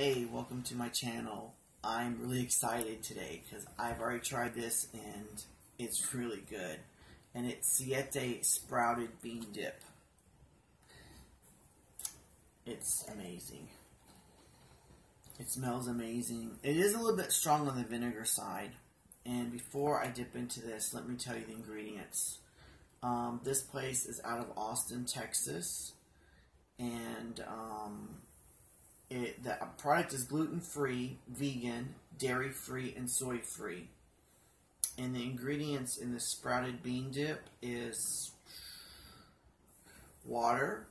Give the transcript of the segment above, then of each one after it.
Hey, welcome to my channel. I'm really excited today because I've already tried this and it's really good. And it's Siete Sprouted Bean Dip. It's amazing. It smells amazing. It is a little bit strong on the vinegar side. And before I dip into this, let me tell you the ingredients. Um, this place is out of Austin, Texas. And um, it, the product is gluten free, vegan, dairy free, and soy free. And the ingredients in the sprouted bean dip is water,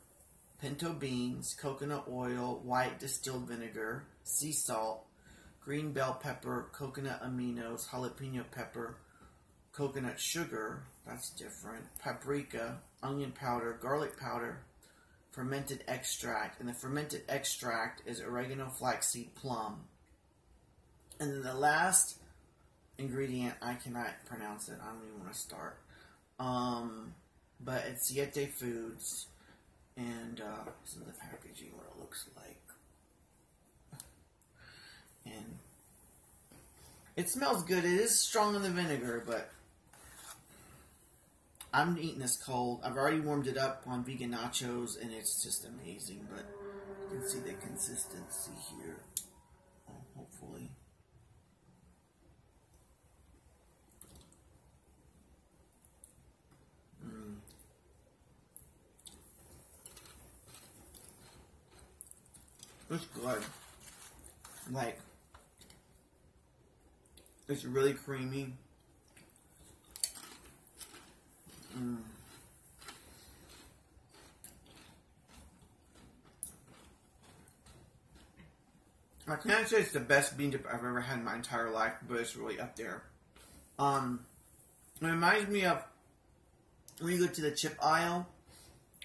pinto beans, coconut oil, white distilled vinegar, sea salt, green bell pepper, coconut aminos, jalapeno pepper, coconut sugar, that's different, paprika, onion powder, garlic powder, fermented extract, and the fermented extract is oregano, flaxseed, plum. And then the last ingredient, I cannot pronounce it. I don't even want to start. Um, but it's Siete Foods, and uh, this is the packaging what it looks like. And it smells good. It is strong in the vinegar, but I'm eating this cold. I've already warmed it up on vegan nachos, and it's just amazing. But you can see the consistency here. Oh, hopefully. Mm. It's good. Like, it's really creamy. I can't say it's the best bean dip I've ever had in my entire life, but it's really up there. Um, it reminds me of when you go to the chip aisle.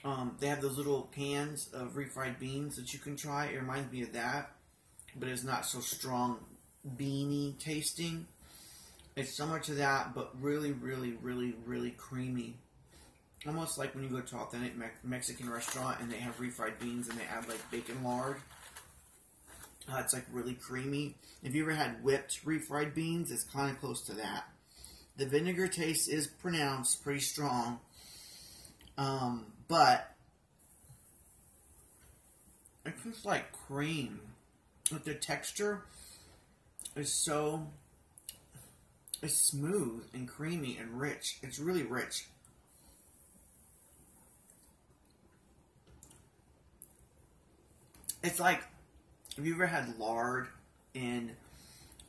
Um, they have those little cans of refried beans that you can try. It reminds me of that, but it's not so strong, beany tasting. It's similar to that, but really, really, really, really creamy. Almost like when you go to authentic Me Mexican restaurant and they have refried beans and they add like bacon lard. Uh, it's like really creamy. If you ever had whipped refried beans, it's kind of close to that. The vinegar taste is pronounced pretty strong, um, but it just like cream. But the texture is so it's smooth and creamy and rich. It's really rich. It's like, have you ever had lard in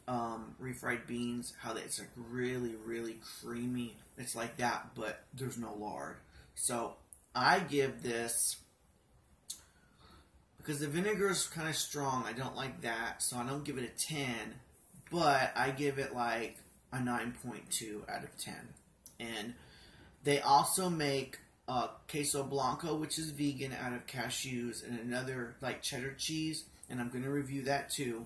um, refried beans? How that it's like really, really creamy. It's like that, but there's no lard. So I give this because the vinegar is kind of strong. I don't like that, so I don't give it a 10, but I give it like a 9.2 out of 10. And they also make queso blanco, which is vegan out of cashews, and another like cheddar cheese, and I'm going to review that too.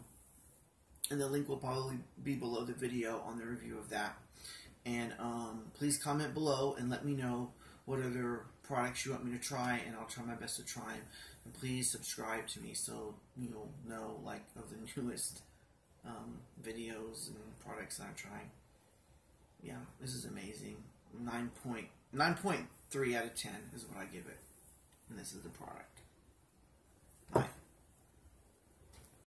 And the link will probably be below the video on the review of that. And um, please comment below and let me know what other products you want me to try, and I'll try my best to try them. And please subscribe to me so you'll know like of the newest um, videos and products that I'm trying. Yeah, this is amazing. 9.9.3 out of 10 is what I give it. And this is the product.